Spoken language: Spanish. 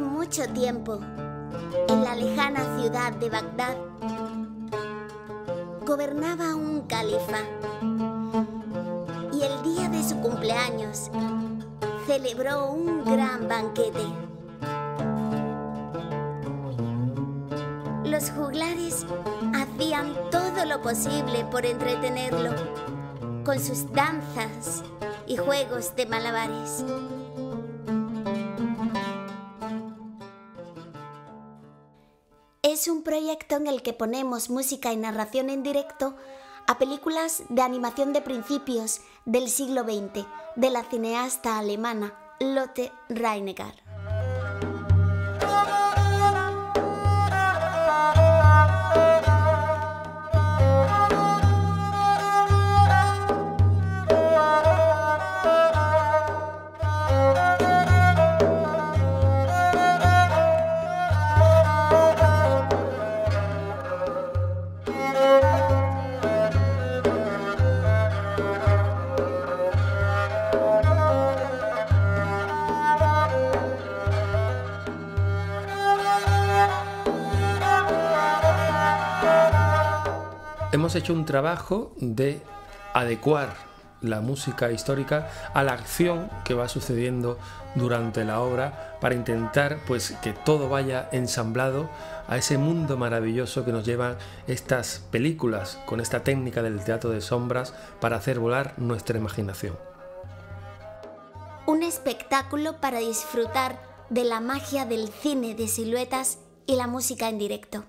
mucho tiempo, en la lejana ciudad de Bagdad, gobernaba un califa. Y el día de su cumpleaños celebró un gran banquete. Los juglares hacían todo lo posible por entretenerlo con sus danzas y juegos de malabares. Es un proyecto en el que ponemos música y narración en directo a películas de animación de principios del siglo XX de la cineasta alemana Lotte Reinegar. Hemos hecho un trabajo de adecuar la música histórica a la acción que va sucediendo durante la obra para intentar pues que todo vaya ensamblado a ese mundo maravilloso que nos llevan estas películas con esta técnica del teatro de sombras para hacer volar nuestra imaginación. Un espectáculo para disfrutar de la magia del cine de siluetas y la música en directo.